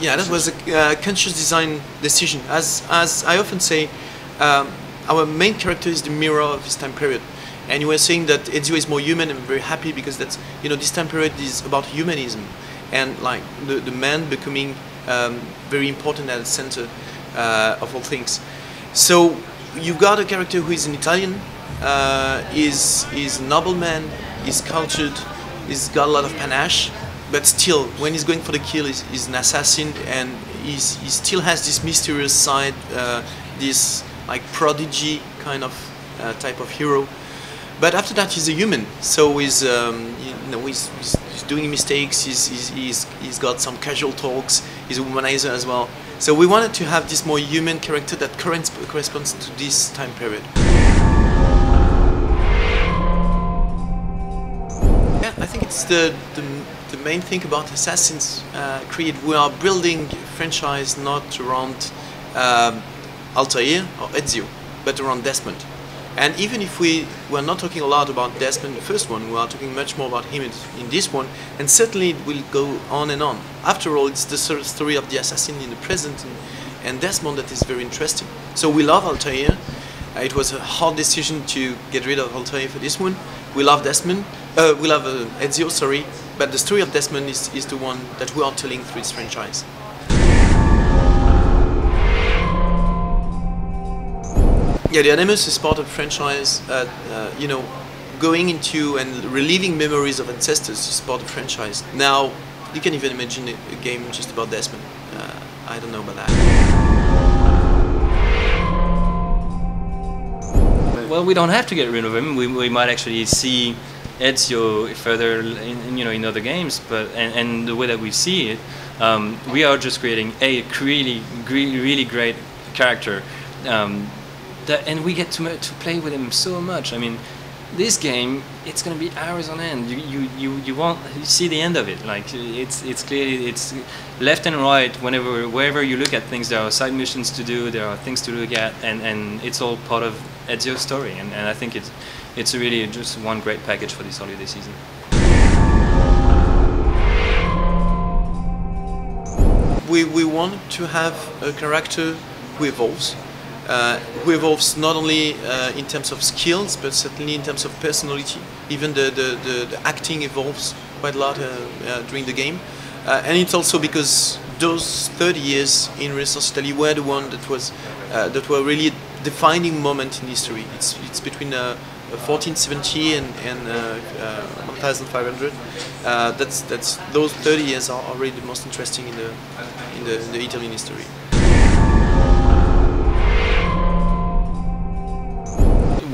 Yeah, that was a uh, conscious design decision. As as I often say, um, our main character is the mirror of his time period, and you were saying that Ezio is more human. I'm very happy because that's you know this time period is about humanism, and like the the man becoming um, very important at the center uh, of all things. So you got a character who is an Italian, uh, is is a nobleman, is cultured, he's got a lot of panache, but still, when he's going for the kill, he's, he's an assassin, and he's, he still has this mysterious side, uh, this like prodigy kind of uh, type of hero. But after that, he's a human, so he's um, you know he's, he's, doing mistakes. He's, he's, he's, he's got some casual talks. He's a womanizer as well. So we wanted to have this more human character that corresponds to this time period. Think it's the, the, the main thing about Assassin's uh, Creed. We are building franchise not around um, Altair or Ezio, but around Desmond. And even if we were not talking a lot about Desmond, the first one, we are talking much more about him in, in this one, and certainly it will go on and on. After all, it's the story of the assassin in the present and, and Desmond that is very interesting. So we love Altair. Uh, it was a hard decision to get rid of Altair for this one. We love Desmond. Uh, we love uh, Ezio, sorry. But the story of Desmond is, is the one that we are telling through this franchise. Yeah, the Animus is part of the franchise. Uh, uh, you know, going into and reliving memories of ancestors is part of the franchise. Now, you can even imagine a, game just about Desmond. Uh, I don't know about that. Well, we don't have to get rid of him. We, we might actually see Ezio further in, you know in other games, but and, and the way that we see it, um, we are just creating a really really great character um, that, and we get to, to play with him so much. I mean, this game, it's going to be hours on end. You, you, you, you won't see the end of it. Like it's it's clearly it's left and right. Whenever wherever you look at things, there are side missions to do. There are things to look at, and, and it's all part of Ezio's story. And, and I think it's it's really just one great package for this holiday season. We we want to have a character who evolves uh, who evolves not only uh, in terms of skills but certainly in terms of personality. Even the, the, the, the acting evolves quite a lot uh, uh during the game. Uh, and it's also because those 30 years in Renaissance Italy were the one that was uh, that were really a defining moment in history. It's, it's between 1470 and, and 1500. that's that's those 30 years are, really the most interesting in the in the, in the Italian history.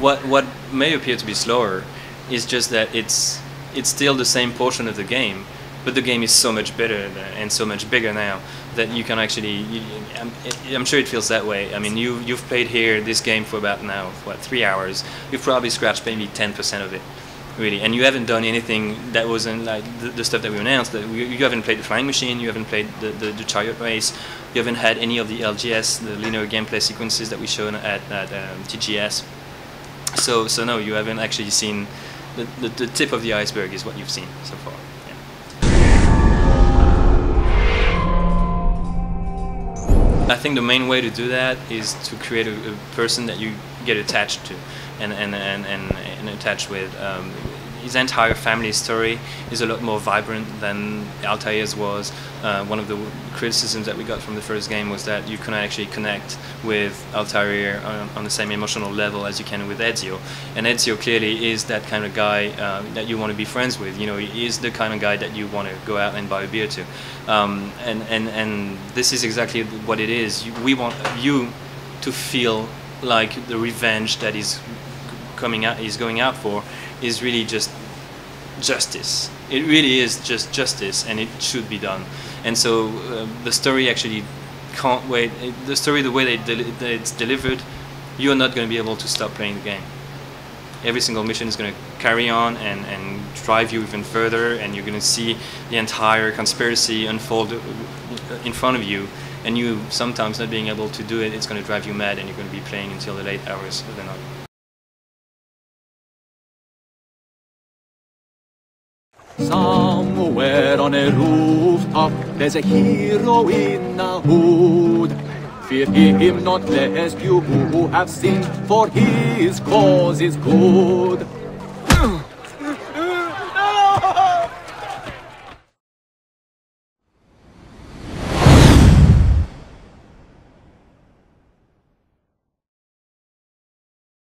What what may appear to be slower is just that it's it's still the same portion of the game, but the game is so much better and so much bigger now that you can actually. You, I'm, I'm, sure it feels that way. I mean, you you've played here this game for about now what three hours. You've probably scratched maybe 10% of it, really, and you haven't done anything that wasn't like the, the stuff that we announced. That we, you haven't played the flying machine. You haven't played the, the, the, chariot race. You haven't had any of the LGS, the linear gameplay sequences that we showed at, at um, TGS. So, so no, you haven't actually seen the, the, the tip of the iceberg is what you've seen so far. I think the main way to do that is to create a, a person that you get attached to and, and, and, and, and attached with. Um, his entire family story is a lot more vibrant than Altair's was. Uh, one of the criticisms that we got from the first game was that you couldn't actually connect with Altair on, on, the same emotional level as you can with Ezio. And Ezio clearly is that kind of guy uh, that you want to be friends with. You know, he is the kind of guy that you want to go out and buy a beer to. Um, and, and, and this is exactly what it is. We want you to feel like the revenge that is coming out is going out for is really just justice. It really is just justice, and it should be done. And so uh, the story actually can't wait. The story, the way that it's delivered, you're not going to be able to stop playing the game. Every single mission is going to carry on and, and drive you even further, and you're going to see the entire conspiracy unfold uh, in front of you. And you sometimes not being able to do it, it's going to drive you mad, and you're going to be playing until the late hours of the night. Somewhere on a rooftop, there's a hero in a hood. Fear him not lest you who have sinned, for his cause is good.